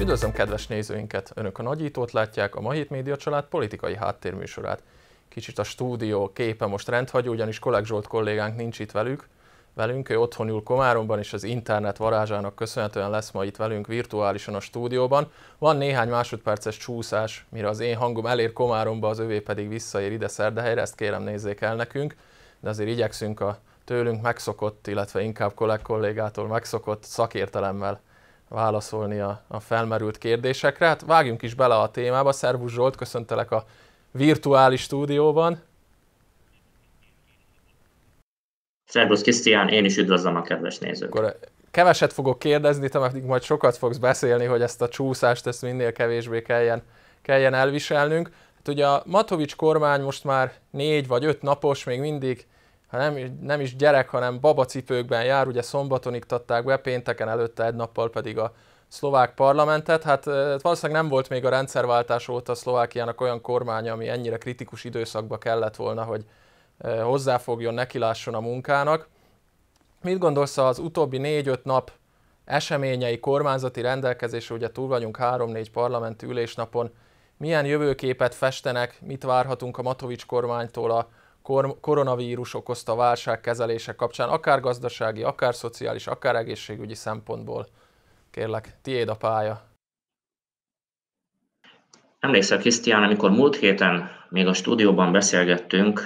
Üdvözlöm kedves nézőinket! Önök a Nagyítót látják, a Mahét Média Család politikai háttérműsorát. Kicsit a stúdió képe most rendhagyó, ugyanis Kolleg Zsolt kollégánk nincs itt velük, velünk, ő otthon ül Komáromban, és az internet varázsának köszönhetően lesz ma itt velünk virtuálisan a stúdióban. Van néhány másodperces csúszás, mire az én hangom elér Komáromba, az övé pedig visszaér ide Szerdehelyre, ezt kérem nézzék el nekünk, de azért igyekszünk a tőlünk megszokott, illetve inkább kolleg kollégától megszokott szakértelemmel válaszolni a, a felmerült kérdésekre. Hát vágjunk is bele a témába. Szervusz Zsolt, köszöntelek a virtuális stúdióban. Szervusz Krisztián, én is üdvözlöm a kedves nézőket. Akkor keveset fogok kérdezni, te pedig majd sokat fogsz beszélni, hogy ezt a csúszást ezt minél kevésbé kelljen, kelljen elviselnünk. Hát ugye a Matovics kormány most már négy vagy öt napos, még mindig ha nem, nem is gyerek, hanem babacipőkben jár, ugye szombaton iktatták be, pénteken előtte egy nappal pedig a szlovák parlamentet. Hát valószínűleg nem volt még a rendszerváltás óta Szlovákiának olyan kormánya, ami ennyire kritikus időszakba kellett volna, hogy hozzáfogjon, nekilásson a munkának. Mit gondolsz az utóbbi négy-öt nap eseményei, kormányzati rendelkezésre, ugye túl vagyunk három-négy parlamenti ülésnapon, milyen jövőképet festenek, mit várhatunk a Matovics kormánytól a koronavírus okozta válság kezelése kapcsán, akár gazdasági, akár szociális, akár egészségügyi szempontból. Kérlek, tiéd a pálya. Emlékszel, Krisztián, amikor múlt héten még a stúdióban beszélgettünk,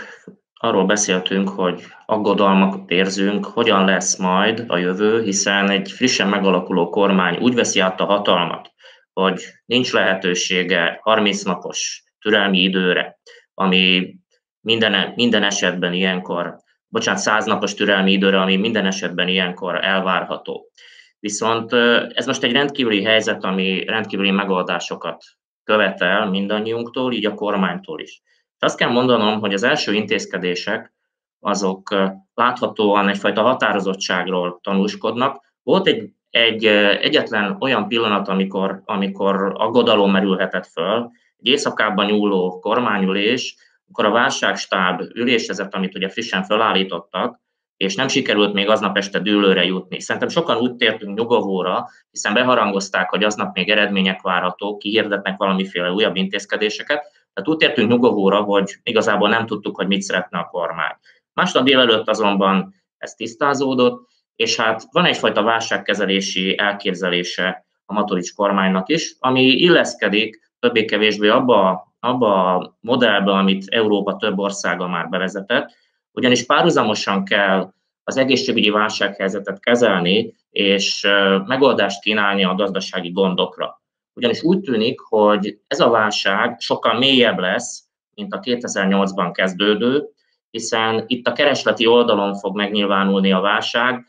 arról beszéltünk, hogy aggodalmak érzünk, hogyan lesz majd a jövő, hiszen egy frissen megalakuló kormány úgy veszi át a hatalmat, hogy nincs lehetősége 30 napos türelmi időre, ami minden, minden esetben ilyenkor, bocsánat, 100 napos türelmi időre, ami minden esetben ilyenkor elvárható. Viszont ez most egy rendkívüli helyzet, ami rendkívüli megoldásokat követel mindannyiunktól, így a kormánytól is. És azt kell mondanom, hogy az első intézkedések azok láthatóan egyfajta határozottságról tanúskodnak. Volt egy, egy egyetlen olyan pillanat, amikor, amikor aggodalom merülhetett föl, egy éjszakában nyúló kormányülés, akkor a válságstáb ülésezett, amit ugye frissen felállítottak, és nem sikerült még aznap este dőlőre jutni. Szerintem sokan úgy tértünk nyugovóra, hiszen beharangozták, hogy aznap még eredmények várhatók, kihirdetnek valamiféle újabb intézkedéseket, tehát úgy tértünk nyugovóra, hogy igazából nem tudtuk, hogy mit szeretne a kormány. Másnap délelőtt azonban ez tisztázódott, és hát van egyfajta válságkezelési elképzelése a Matorics kormánynak is, ami illeszkedik többé-kevésbé abba, abba a modellbe, amit Európa több országa már bevezetett, ugyanis párhuzamosan kell az egészségügyi válsághelyzetet kezelni, és megoldást kínálni a gazdasági gondokra. Ugyanis úgy tűnik, hogy ez a válság sokkal mélyebb lesz, mint a 2008-ban kezdődő, hiszen itt a keresleti oldalon fog megnyilvánulni a válság,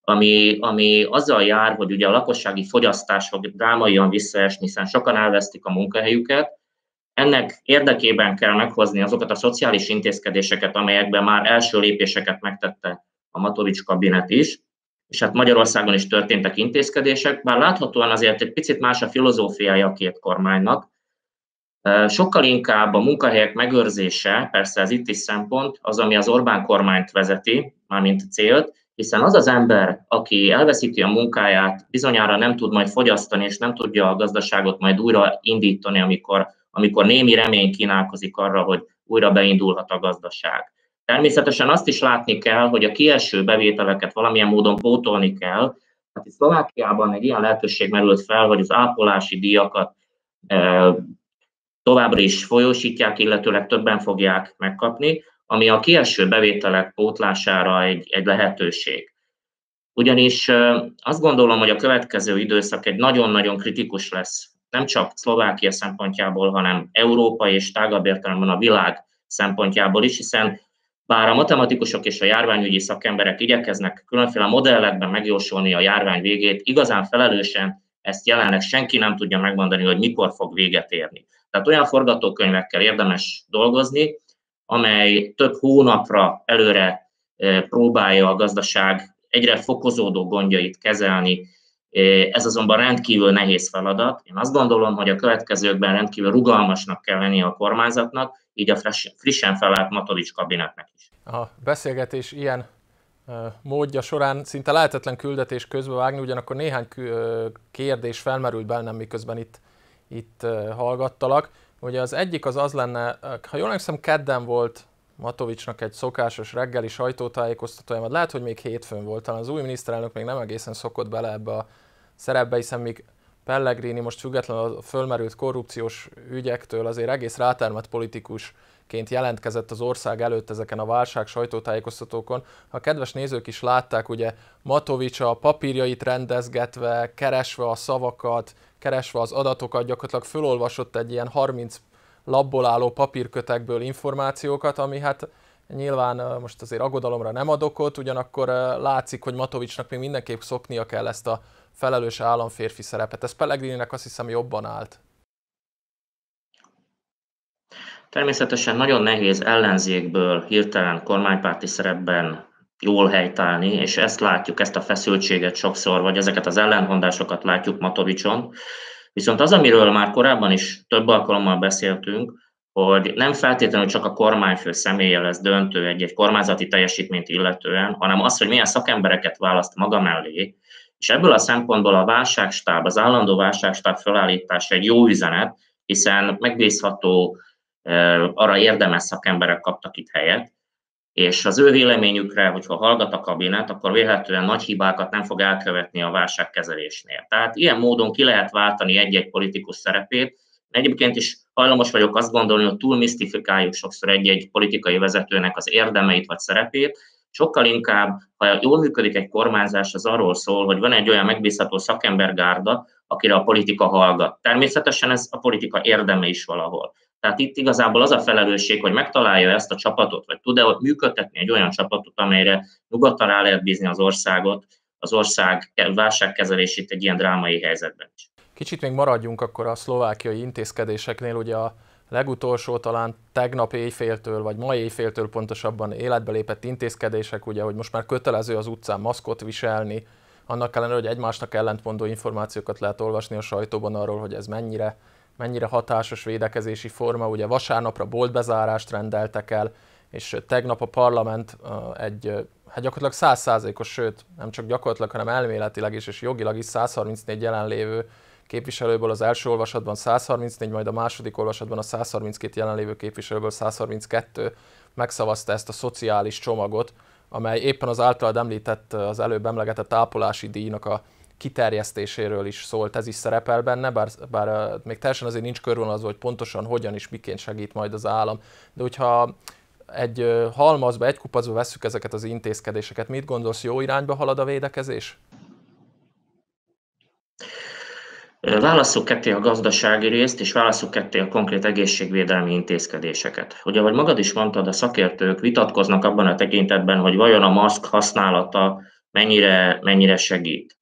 ami, ami azzal jár, hogy ugye a lakossági fogyasztás fog drámaian visszaesni, hiszen sokan elvesztik a munkahelyüket, ennek érdekében kell meghozni azokat a szociális intézkedéseket, amelyekben már első lépéseket megtette a Matovics kabinet is, és hát Magyarországon is történtek intézkedések, bár láthatóan azért egy picit más a filozófiája a két kormánynak. Sokkal inkább a munkahelyek megőrzése, persze ez itt is szempont, az, ami az Orbán kormányt vezeti, mármint célt, hiszen az az ember, aki elveszíti a munkáját, bizonyára nem tud majd fogyasztani, és nem tudja a gazdaságot majd újra indítani, amikor amikor némi remény kínálkozik arra, hogy újra beindulhat a gazdaság. Természetesen azt is látni kell, hogy a kieső bevételeket valamilyen módon pótolni kell. Hát itt Szlovákiában egy ilyen lehetőség merült fel, hogy az ápolási díjakat e, továbbra is folyósítják, illetőleg többen fogják megkapni, ami a kieső bevételek pótlására egy, egy lehetőség. Ugyanis e, azt gondolom, hogy a következő időszak egy nagyon-nagyon kritikus lesz nem csak Szlovákia szempontjából, hanem Európa és tágabb értelemben a világ szempontjából is, hiszen bár a matematikusok és a járványügyi szakemberek igyekeznek különféle modellekben megjósolni a járvány végét, igazán felelősen ezt jelenleg senki nem tudja megmondani, hogy mikor fog véget érni. Tehát olyan forgatókönyvekkel érdemes dolgozni, amely több hónapra előre eh, próbálja a gazdaság egyre fokozódó gondjait kezelni, ez azonban rendkívül nehéz feladat. Én azt gondolom, hogy a következőkben rendkívül rugalmasnak kell lenni a kormányzatnak, így a frissen felállt Matolics kabinetnek is. A beszélgetés ilyen módja során szinte lehetetlen küldetés vágni, ugyanakkor néhány kérdés felmerült bennem, miközben itt, itt hallgattalak. Ugye az egyik az az lenne, ha jól emlékszem, kedden volt Matovicsnak egy szokásos reggeli sajtótájékoztatója, mert lehet, hogy még hétfőn volt, talán az új miniszterelnök még nem egészen szokott bele ebbe a szerepbe, hiszen még Pellegrini most függetlenül a fölmerült korrupciós ügyektől azért egész rátermett politikusként jelentkezett az ország előtt ezeken a válság sajtótájékoztatókon. Ha a kedves nézők is látták, ugye Matovics a papírjait rendezgetve, keresve a szavakat, keresve az adatokat, gyakorlatilag fölolvasott egy ilyen 30 labból álló papírkötekből információkat, ami hát nyilván most azért aggodalomra nem ad okot, ugyanakkor látszik, hogy Matovicsnak még mindenképp szoknia kell ezt a felelős államférfi szerepet. Ez Pellegrininek azt hiszem jobban állt. Természetesen nagyon nehéz ellenzékből hirtelen kormánypárti szerepben jól helytállni, és ezt látjuk, ezt a feszültséget sokszor, vagy ezeket az ellenhondásokat látjuk Matovicson. Viszont az, amiről már korábban is több alkalommal beszéltünk, hogy nem feltétlenül csak a kormányfő személye lesz döntő egy-egy kormányzati teljesítményt illetően, hanem az, hogy milyen szakembereket választ maga mellé, és ebből a szempontból a válságstáb, az állandó válságstáb felállítása egy jó üzenet, hiszen megbízható, arra érdemes szakemberek kaptak itt helyet, és az ő véleményükre, hogyha hallgat a kabinet, akkor véletlenül nagy hibákat nem fog elkövetni a válságkezelésnél. Tehát ilyen módon ki lehet váltani egy-egy politikus szerepét. Egyébként is hajlamos vagyok azt gondolni, hogy túl misztifikáljuk sokszor egy-egy politikai vezetőnek az érdemeit vagy szerepét, Sokkal inkább, ha jól működik egy kormányzás, az arról szól, hogy van egy olyan megbízható szakembergárda, akire a politika hallgat. Természetesen ez a politika érdeme is valahol. Tehát itt igazából az a felelősség, hogy megtalálja ezt a csapatot, vagy tud-e működtetni egy olyan csapatot, amelyre nyugodtan rá lehet bízni az országot, az ország válságkezelését egy ilyen drámai helyzetben is. Kicsit még maradjunk akkor a szlovákiai intézkedéseknél. Ugye a legutolsó talán tegnap éjféltől, vagy ma éjféltől pontosabban életbe lépett intézkedések, ugye, hogy most már kötelező az utcán maszkot viselni, annak ellenére, hogy egymásnak ellentmondó információkat lehet olvasni a sajtóban arról, hogy ez mennyire, mennyire hatásos védekezési forma. Ugye vasárnapra boltbezárást rendeltek el, és tegnap a parlament egy hát gyakorlatilag százszázalékos, sőt nem csak gyakorlatilag, hanem elméletileg is és jogilag is 134 jelenlévő képviselőből az első olvasatban 134, majd a második olvasatban a 132 jelenlévő képviselőből 132 megszavazta ezt a szociális csomagot, amely éppen az általad említett, az előbb emlegetett ápolási díjnak a kiterjesztéséről is szólt, ez is szerepel benne, bár, bár még teljesen azért nincs körvonalazva, hogy pontosan hogyan és miként segít majd az állam. De hogyha egy halmazba, egy kupacba vesszük ezeket az intézkedéseket, mit gondolsz, jó irányba halad a védekezés? Válasszuk ketté a gazdasági részt, és válasszuk ketté a konkrét egészségvédelmi intézkedéseket. Ugye, ahogy magad is mondtad, a szakértők vitatkoznak abban a tekintetben, hogy vajon a maszk használata mennyire, mennyire segít.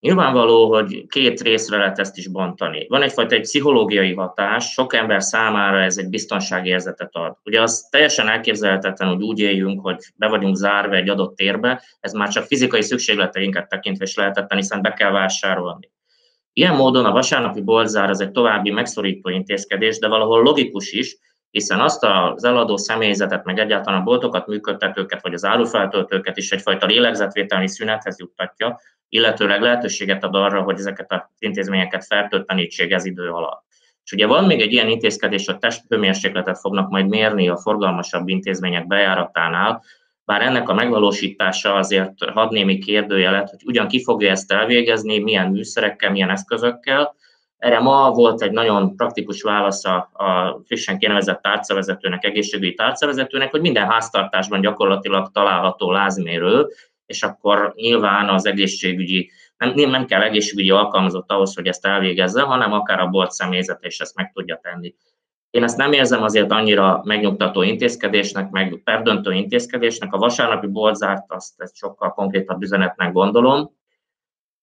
Nyilvánvaló, hogy két részre lehet ezt is bontani. Van egyfajta egy pszichológiai hatás, sok ember számára ez egy biztonságérzetet ad. Ugye az teljesen elképzelhetetlen, hogy úgy éljünk, hogy be vagyunk zárva egy adott térbe, ez már csak fizikai szükségleteinket tekintve is lehetetlen, hiszen be kell vásárolni. Ilyen módon a vasárnapi boltzár az egy további megszorító intézkedés, de valahol logikus is, hiszen azt az eladó személyzetet, meg egyáltalán a boltokat, működtetőket, vagy az árufeltöltőket is egyfajta lélegzetvételmi szünethez juttatja, illetőleg lehetőséget ad arra, hogy ezeket az intézményeket fertőtlenítsék ez idő alatt. És ugye van még egy ilyen intézkedés, hogy testhőmérsékletet fognak majd mérni a forgalmasabb intézmények bejáratánál, bár ennek a megvalósítása azért had némi kérdőjelet, hogy ugyan ki fogja ezt elvégezni, milyen műszerekkel, milyen eszközökkel. Erre ma volt egy nagyon praktikus válasz a, a frissen kinevezett tárcavezetőnek, egészségügyi tárcavezetőnek, hogy minden háztartásban gyakorlatilag található lázmérő, és akkor nyilván az egészségügyi, nem, nem kell egészségügyi alkalmazott ahhoz, hogy ezt elvégezze, hanem akár a bolt személyzet is ezt meg tudja tenni. Én ezt nem érzem azért annyira megnyugtató intézkedésnek, meg perdöntő intézkedésnek. A vasárnapi boltzárt azt egy sokkal konkrétabb üzenetnek gondolom.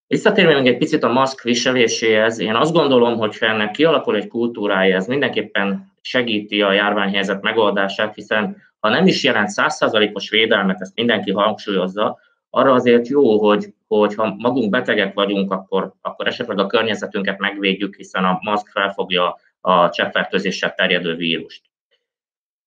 Visszatérve még egy picit a maszk viseléséhez, én azt gondolom, hogy ha ennek kialakul egy kultúrája, ez mindenképpen segíti a járványhelyzet megoldását, hiszen ha nem is jelent százszázalékos védelmet, ezt mindenki hangsúlyozza, arra azért jó, hogy, hogy ha magunk betegek vagyunk, akkor, akkor esetleg a környezetünket megvédjük, hiszen a maszk felfogja a cseppfertőzéssel terjedő vírust.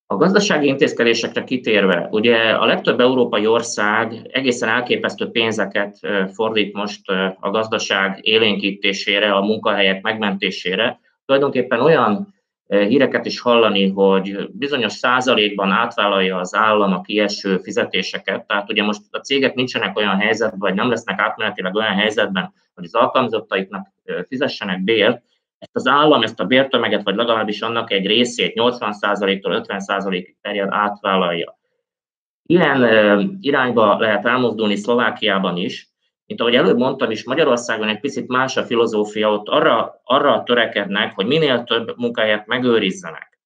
A gazdasági intézkedésekre kitérve, ugye a legtöbb európai ország egészen elképesztő pénzeket fordít most a gazdaság élénkítésére, a munkahelyek megmentésére. Tulajdonképpen olyan híreket is hallani, hogy bizonyos százalékban átvállalja az állam a kieső fizetéseket. Tehát ugye most a cégek nincsenek olyan helyzetben, vagy nem lesznek átmenetileg olyan helyzetben, hogy az alkalmazottaiknak fizessenek bért, ezt az állam, ezt a bértömeget, vagy legalábbis annak egy részét 80%-tól 50%-ig terjed átvállalja. Ilyen irányba lehet elmozdulni Szlovákiában is, mint ahogy előbb mondtam is, Magyarországon egy picit más a filozófia, ott arra, arra törekednek, hogy minél több munkahelyet megőrizzenek.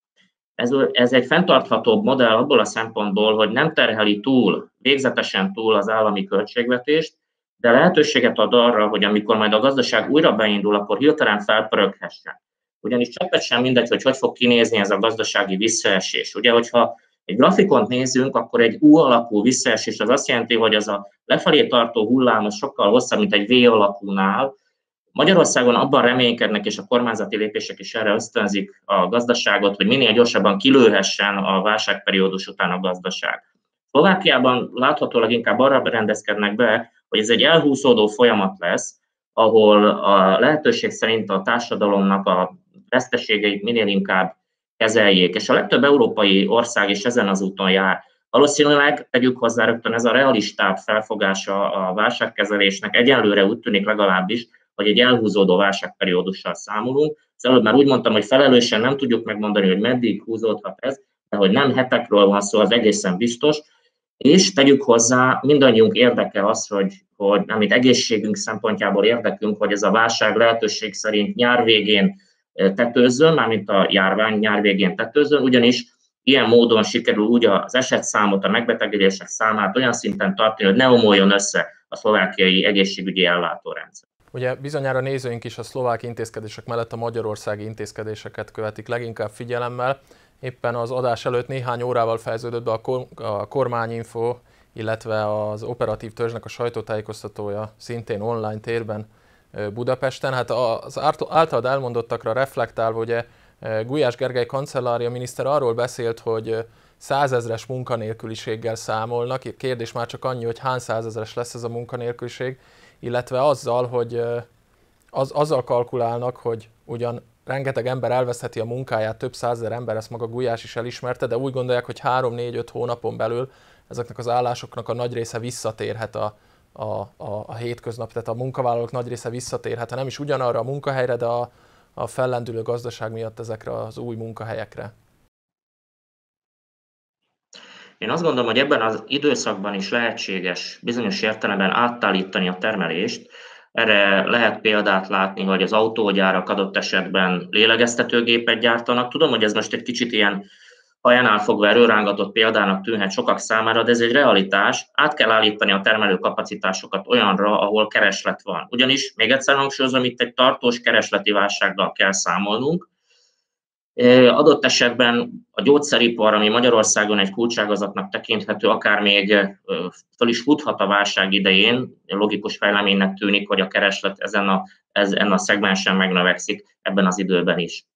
Ez, ez egy fenntarthatóbb modell abból a szempontból, hogy nem terheli túl, végzetesen túl az állami költségvetést, de lehetőséget ad arra, hogy amikor majd a gazdaság újra beindul, akkor hirtelen felpöröghessen. Ugyanis cseppet sem mindegy, hogy hogy fog kinézni ez a gazdasági visszaesés. Ugye, hogyha egy grafikont nézünk, akkor egy U alakú visszaesés az azt jelenti, hogy az a lefelé tartó hullám az sokkal hosszabb, mint egy V alakúnál. Magyarországon abban reménykednek, és a kormányzati lépések is erre ösztönzik a gazdaságot, hogy minél gyorsabban kilőhessen a válságperiódus után a gazdaság. Szlovákiában láthatólag inkább arra rendezkednek be, hogy ez egy elhúzódó folyamat lesz, ahol a lehetőség szerint a társadalomnak a veszteségeit minél inkább kezeljék, és a legtöbb európai ország is ezen az úton jár. Valószínűleg tegyük hozzá rögtön ez a realistább felfogása a válságkezelésnek egyenlőre úgy tűnik legalábbis, hogy egy elhúzódó válságperiódussal számolunk. Az előbb már úgy mondtam, hogy felelősen nem tudjuk megmondani, hogy meddig húzódhat ez, de hogy nem hetekről van szó, az egészen biztos. És tegyük hozzá, mindannyiunk érdeke az, hogy, hogy amit egészségünk szempontjából érdekünk, hogy ez a válság lehetőség szerint nyár végén tetőzzön, mármint a járvány nyár végén tetőzzön, ugyanis ilyen módon sikerül úgy az esetszámot, a megbetegedések számát olyan szinten tartani, hogy ne omoljon össze a szlovákiai egészségügyi ellátórendszer. Ugye bizonyára nézőink is a szlovák intézkedések mellett a magyarországi intézkedéseket követik leginkább figyelemmel. Éppen az adás előtt néhány órával fejeződött be a, kor- a kormányinfo, illetve az operatív törzsnek a sajtótájékoztatója szintén online térben Budapesten. Hát az általad elmondottakra reflektálva, ugye Gulyás Gergely kancellária miniszter arról beszélt, hogy százezres munkanélküliséggel számolnak. Kérdés már csak annyi, hogy hány százezres lesz ez a munkanélküliség, illetve azzal, hogy az, azzal kalkulálnak, hogy ugyan rengeteg ember elveszheti a munkáját, több százezer ember, ezt maga Gulyás is elismerte, de úgy gondolják, hogy 3-4-5 hónapon belül ezeknek az állásoknak a nagy része visszatérhet a, a, a, a hétköznap, tehát a munkavállalók nagy része visszatérhet, nem is ugyanarra a munkahelyre, de a, a fellendülő gazdaság miatt ezekre az új munkahelyekre. Én azt gondolom, hogy ebben az időszakban is lehetséges bizonyos értelemben átállítani a termelést. Erre lehet példát látni, hogy az autógyárak adott esetben lélegeztetőgépet gyártanak. Tudom, hogy ez most egy kicsit ilyen hajánál fogva erőrángatott példának tűnhet sokak számára, de ez egy realitás. Át kell állítani a termelő kapacitásokat olyanra, ahol kereslet van. Ugyanis, még egyszer hangsúlyozom, itt egy tartós keresleti válsággal kell számolnunk. Adott esetben a gyógyszeripar, ami Magyarországon egy kulcságazatnak tekinthető, akár még föl is futhat a válság idején, logikus fejleménynek tűnik, hogy a kereslet ezen a, ezen a szegmensen megnövekszik ebben az időben is.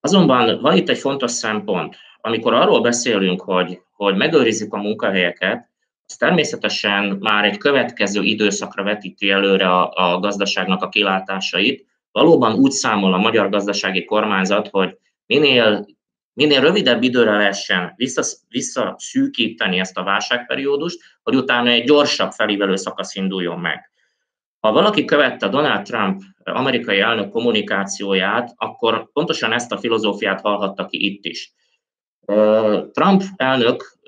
Azonban van itt egy fontos szempont, amikor arról beszélünk, hogy, hogy megőrizzük a munkahelyeket, az természetesen már egy következő időszakra vetíti előre a, a gazdaságnak a kilátásait. Valóban úgy számol a magyar gazdasági kormányzat, hogy minél, minél rövidebb időre lehessen visszaszűkíteni ezt a válságperiódust, hogy utána egy gyorsabb felívelő szakasz induljon meg. Ha valaki követte Donald Trump amerikai elnök kommunikációját, akkor pontosan ezt a filozófiát hallhatta ki itt is. Trump elnök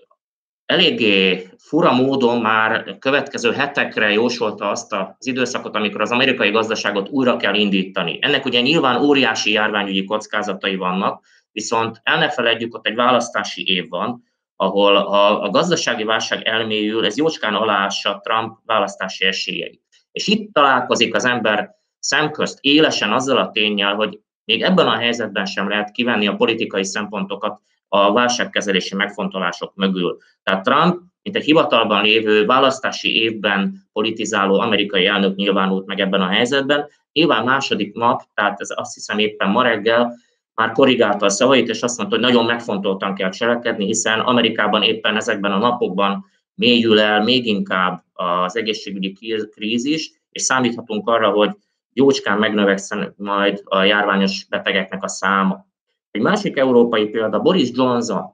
eléggé fura módon már következő hetekre jósolta azt az időszakot, amikor az amerikai gazdaságot újra kell indítani. Ennek ugye nyilván óriási járványügyi kockázatai vannak, viszont el ne felejtjük, ott egy választási év van, ahol a, a gazdasági válság elmélyül, ez jócskán aláássa Trump választási esélyeit. És itt találkozik az ember szemközt élesen azzal a tényel, hogy még ebben a helyzetben sem lehet kivenni a politikai szempontokat a válságkezelési megfontolások mögül. Tehát Trump, mint egy hivatalban lévő választási évben politizáló amerikai elnök nyilvánult meg ebben a helyzetben. Nyilván második nap, tehát ez azt hiszem éppen ma reggel, már korrigálta a szavait, és azt mondta, hogy nagyon megfontoltan kell cselekedni, hiszen Amerikában éppen ezekben a napokban mélyül el még inkább az egészségügyi krízis, és számíthatunk arra, hogy jócskán megnövekszen majd a járványos betegeknek a száma. Egy másik európai példa, Boris Johnson,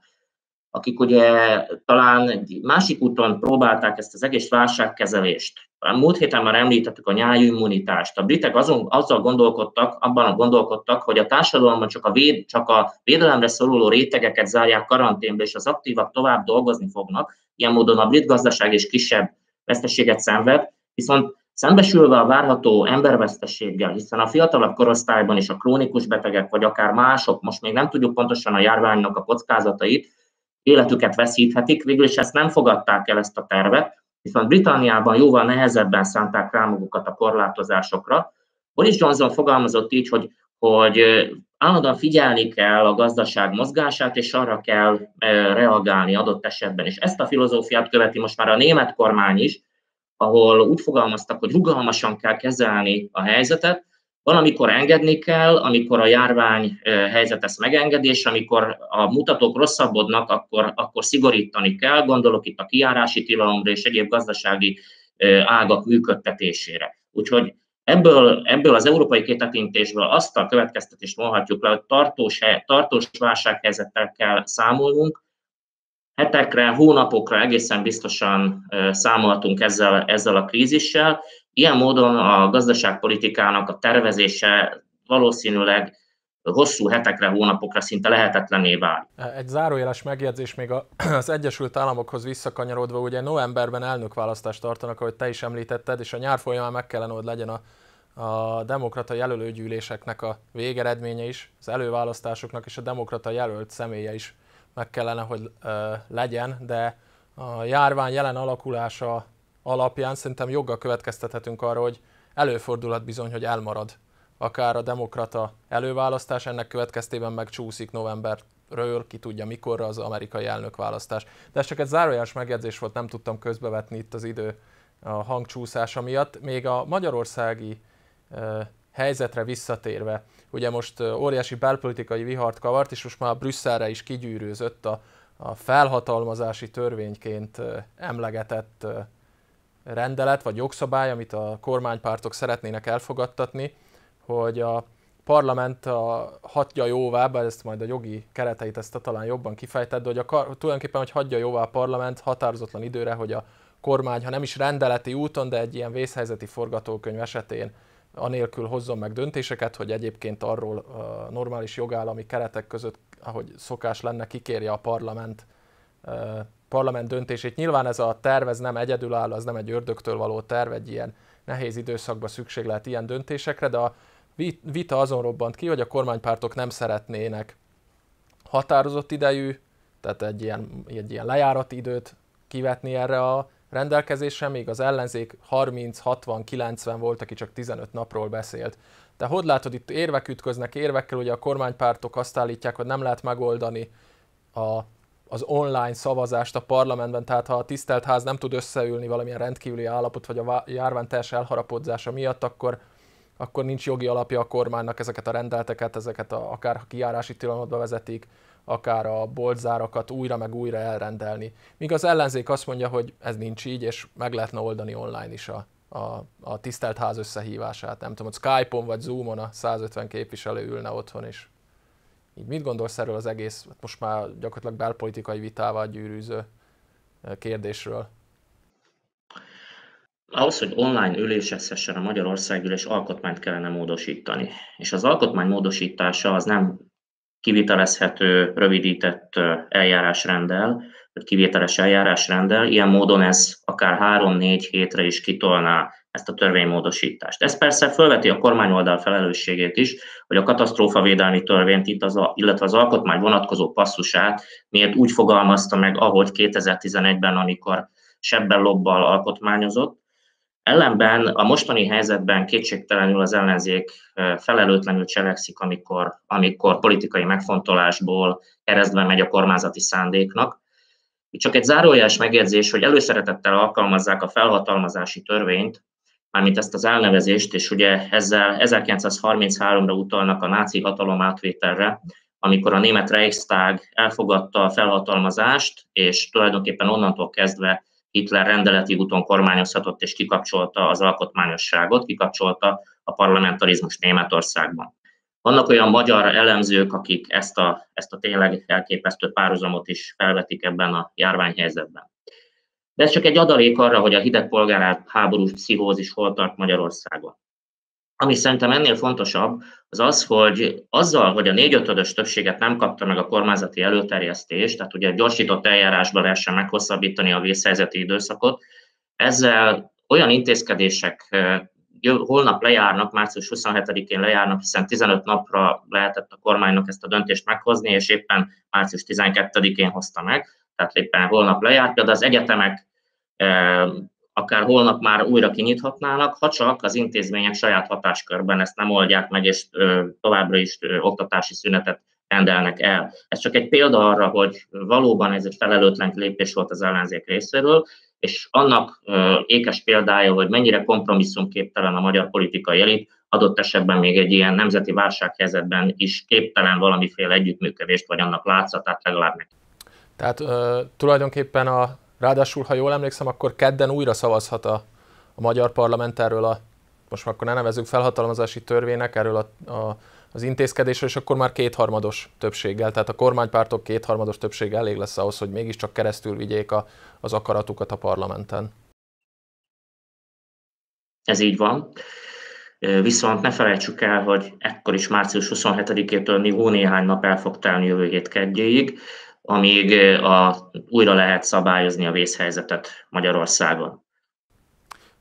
akik ugye talán egy másik úton próbálták ezt az egész válságkezelést. A múlt héten már említettük a nyári immunitást. A britek azon, azzal gondolkodtak, abban gondolkodtak, hogy a társadalomban csak a, véd, csak a védelemre szoruló rétegeket zárják karanténbe, és az aktívak tovább dolgozni fognak. Ilyen módon a brit gazdaság is kisebb veszteséget szenved, viszont Szembesülve a várható embervesztességgel, hiszen a fiatalabb korosztályban is a krónikus betegek, vagy akár mások, most még nem tudjuk pontosan a járványnak a kockázatait, életüket veszíthetik, végül ezt nem fogadták el ezt a tervet, viszont Britanniában jóval nehezebben szánták rá magukat a korlátozásokra. Boris Johnson fogalmazott így, hogy, hogy állandóan figyelni kell a gazdaság mozgását, és arra kell reagálni adott esetben. És ezt a filozófiát követi most már a német kormány is, ahol úgy fogalmaztak, hogy rugalmasan kell kezelni a helyzetet, valamikor engedni kell, amikor a járvány helyzet ezt megengedi, és amikor a mutatók rosszabbodnak, akkor, akkor szigorítani kell, gondolok itt a kiárási tilalomra és egyéb gazdasági ágak működtetésére. Úgyhogy ebből, ebből az európai kétekintésből azt a következtetést mondhatjuk le, hogy tartós, tartós válsághelyzettel kell számolnunk, hetekre, hónapokra egészen biztosan számoltunk ezzel, ezzel a krízissel. Ilyen módon a gazdaságpolitikának a tervezése valószínűleg hosszú hetekre, hónapokra szinte lehetetlené vál. Egy zárójeles megjegyzés még az Egyesült Államokhoz visszakanyarodva, ugye novemberben elnökválasztást tartanak, ahogy te is említetted, és a nyár folyamán meg kellene, hogy legyen a, a demokrata jelölőgyűléseknek a végeredménye is, az előválasztásoknak és a demokrata jelölt személye is meg kellene, hogy legyen, de a járvány jelen alakulása alapján szerintem joggal következtethetünk arra, hogy előfordulhat bizony, hogy elmarad akár a demokrata előválasztás, ennek következtében megcsúszik novemberről, ki tudja mikorra az amerikai elnökválasztás. De ez csak egy zárójeles megjegyzés volt, nem tudtam közbevetni itt az idő a hangcsúszása miatt. Még a magyarországi helyzetre visszatérve, ugye most óriási belpolitikai vihart kavart, és most már Brüsszelre is kigyűrűzött a, a felhatalmazási törvényként emlegetett rendelet vagy jogszabály, amit a kormánypártok szeretnének elfogadtatni, hogy a parlament a, hagyja jóvá, bár ezt majd a jogi kereteit ezt a talán jobban kifejtett, de hogy a, tulajdonképpen, hogy hagyja jóvá a parlament határozatlan időre, hogy a kormány, ha nem is rendeleti úton, de egy ilyen vészhelyzeti forgatókönyv esetén anélkül hozzon meg döntéseket, hogy egyébként arról a normális jogállami keretek között, ahogy szokás lenne, kikérje a parlament parlament döntését. Nyilván ez a terv ez nem egyedülálló, ez nem egy ördögtől való terv, egy ilyen nehéz időszakban szükség lehet ilyen döntésekre, de a vita azon robbant ki, hogy a kormánypártok nem szeretnének határozott idejű, tehát egy ilyen, egy ilyen lejárati időt kivetni erre a rendelkezésre, még az ellenzék 30, 60, 90 volt, aki csak 15 napról beszélt. De hogy látod, itt érvek ütköznek érvekkel, ugye a kormánypártok azt állítják, hogy nem lehet megoldani a, az online szavazást a parlamentben, tehát ha a tisztelt ház nem tud összeülni valamilyen rendkívüli állapot, vagy a járvány teljes elharapodzása miatt, akkor, akkor nincs jogi alapja a kormánynak ezeket a rendelteket, ezeket a, akár kiárási tilalmat bevezetik, akár a boltzárakat újra meg újra elrendelni. Míg az ellenzék azt mondja, hogy ez nincs így, és meg lehetne oldani online is a, a, a tisztelt ház összehívását. Nem tudom, hogy Skype-on vagy Zoom-on a 150 képviselő ülne otthon is. Így mit gondolsz erről az egész, most már gyakorlatilag belpolitikai vitával gyűrűző kérdésről? Ahhoz, hogy online ülésezhessen a Magyarország ülés, alkotmányt kellene módosítani. És az alkotmány módosítása az nem kivitelezhető, rövidített eljárásrenddel, vagy kivételes eljárásrenddel. Ilyen módon ez akár három-négy hétre is kitolná ezt a törvénymódosítást. Ez persze felveti a kormányoldal felelősségét is, hogy a katasztrófavédelmi törvényt, itt az illetve az alkotmány vonatkozó passzusát miért úgy fogalmazta meg, ahogy 2011-ben, amikor sebben lobbal alkotmányozott, Ellenben a mostani helyzetben kétségtelenül az ellenzék felelőtlenül cselekszik, amikor, amikor politikai megfontolásból keresztben megy a kormányzati szándéknak. Itt csak egy zárójeles megjegyzés, hogy előszeretettel alkalmazzák a felhatalmazási törvényt, mármint ezt az elnevezést, és ugye ezzel 1933-ra utalnak a náci hatalom átvételre, amikor a német Reichstag elfogadta a felhatalmazást, és tulajdonképpen onnantól kezdve Hitler rendeleti úton kormányozhatott és kikapcsolta az alkotmányosságot, kikapcsolta a parlamentarizmus Németországban. Vannak olyan magyar elemzők, akik ezt a, ezt a tényleg elképesztő párhuzamot is felvetik ebben a járványhelyzetben. De ez csak egy adalék arra, hogy a hideg polgárháborús pszichózis hol tart Magyarországon. Ami szerintem ennél fontosabb, az az, hogy azzal, hogy a négyötödös többséget nem kapta meg a kormányzati előterjesztés, tehát ugye gyorsított eljárásban lehessen meghosszabbítani a vészhelyzeti időszakot, ezzel olyan intézkedések holnap lejárnak, március 27-én lejárnak, hiszen 15 napra lehetett a kormánynak ezt a döntést meghozni, és éppen március 12-én hozta meg, tehát éppen holnap lejárt, például az egyetemek akár holnap már újra kinyithatnának, ha csak az intézmények saját hatáskörben ezt nem oldják meg, és továbbra is oktatási szünetet rendelnek el. Ez csak egy példa arra, hogy valóban ez egy felelőtlen lépés volt az ellenzék részéről, és annak ékes példája, hogy mennyire kompromisszumképtelen a magyar politikai elit, adott esetben még egy ilyen nemzeti válsághelyzetben is képtelen valamiféle együttműködést, vagy annak látszatát legalább meg. Tehát ö, tulajdonképpen a Ráadásul, ha jól emlékszem, akkor kedden újra szavazhat a, a magyar parlament erről a, most már akkor ne nevezünk felhatalmazási törvénynek, erről a, a, az intézkedésről, és akkor már kétharmados többséggel, tehát a kormánypártok kétharmados többség elég lesz ahhoz, hogy mégiscsak keresztül vigyék a, az akaratukat a parlamenten. Ez így van. Viszont ne felejtsük el, hogy ekkor is március 27-től jó néhány nap el fog telni jövő hét kedjéig, amíg a, újra lehet szabályozni a vészhelyzetet Magyarországon.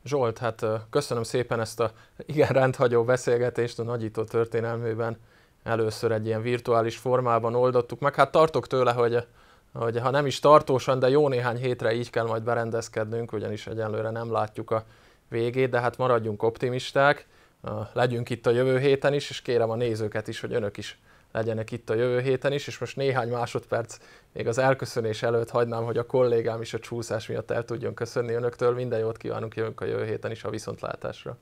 Zsolt, hát köszönöm szépen ezt a igen rendhagyó beszélgetést a nagyító történelmében. Először egy ilyen virtuális formában oldottuk meg. Hát tartok tőle, hogy, hogy ha nem is tartósan, de jó néhány hétre így kell majd berendezkednünk, ugyanis egyelőre nem látjuk a végét, de hát maradjunk optimisták, legyünk itt a jövő héten is, és kérem a nézőket is, hogy önök is legyenek itt a jövő héten is, és most néhány másodperc még az elköszönés előtt hagynám, hogy a kollégám is a csúszás miatt el tudjon köszönni önöktől. Minden jót kívánunk, jövünk a jövő héten is a viszontlátásra.